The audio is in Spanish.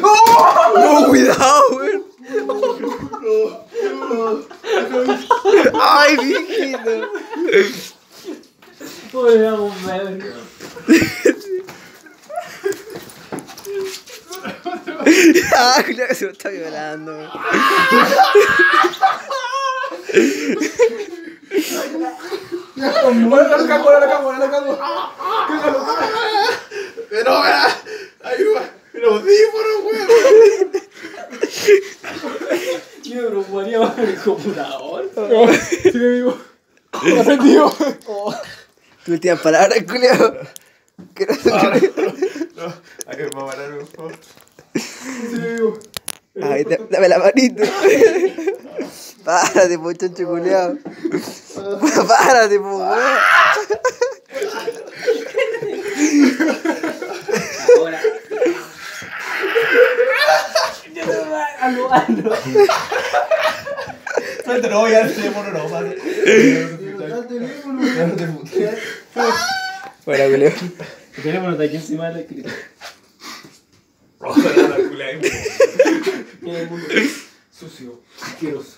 No, cuidado, weón. Ay, viejito. Pobre bebé. Ah, cuidado que se me está violando. Bueno, lo cago, lo cago, lo cago. Pero, mira, ayuda. Pero audífono, weón. Yo me preocuparía más por el computador. Sigue vivo. Lo sentido. Tu última palabra, culiao. Que no se va a parar, por favor. Sigue vivo. Ay, da- dame la manito. Párate, po, chancho culiao. Párate, po, weón. Ahora. Yo me voy no, ya el teléfono no, padre. Te. Bueno, culiao. El teléfono está aquí encima. Roja la el mundo sucio, asqueroso.